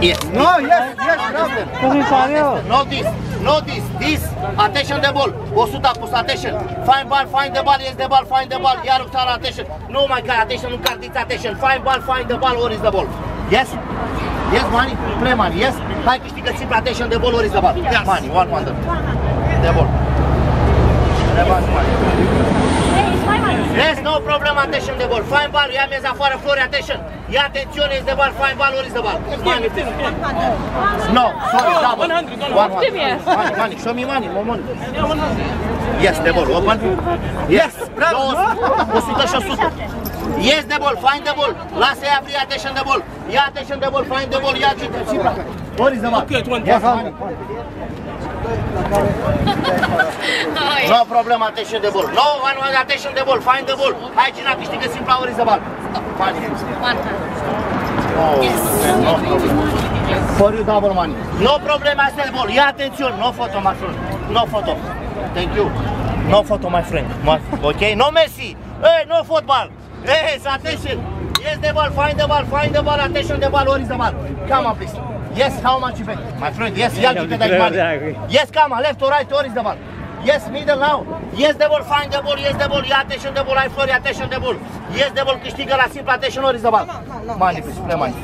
Yes. No, yes, yes, problem. No this, no this, this, attention the ball, 100 pus, attention, find ball, find the ball, yes the ball, find the ball, iar Uxara, attention, no my god, attention, nu cardiți, attention, find ball, find the ball, where is the ball, yes, yes, money, play money, yes, hai câștigă simplu, attention, the ball, where is the ball, yes. money, one wonder, the ball, the ball, money. Yes, no problem, attention the ball. Fine ball, ia meza afară, Flori, attention. Ia atențion, is the ball, fine ball, or is the ball? Money, please. No, sorry, double. 100, 100. Money, money, show me money, more money. Yes, the ball, open. Yes, bravo. 100 și 100. Yes, the ball, find the ball. Lasă ea free, attention the ball. Ia attention the ball, find the ball, ia attention. Simpla. Or is the ball? Yes, money. No problem, attention the ball. No one, one attention the ball. Find the ball. Hai cine câștigă simpla ori the ball. Money. Oh, no problem. For you double money. No problem, asta the ball. Ia atențion. No photo, my friend. No photo. Thank you. No photo, my friend. Ok? No Messi. Hey, no football. Hey, attention. Yes, the ball. Find the ball. Find the ball. Attention the ball. Where is the ball? Come on, please. Yes, how much you bet? My friend, yes, yeah, you can money. Yes, come on, left or right, where is the ball? Yes, middle now. Yes, the ball, find the ball, yes, the ball, yeah, attention the ball, I Flori, attention the ball. Yes, the ball, câștigă la simplu, attention, where is the ball? Money, please, play money.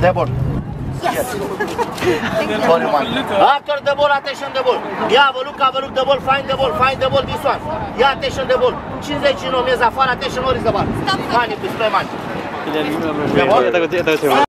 The ball. Yes. Sorry, money. After the ball, attention the ball. Yeah, have a look, have a look, the ball, find the ball, find the ball, this one. Yeah, attention the ball. 50 în o meză afară, attention, where is the ball? Money, please, play money. The ball.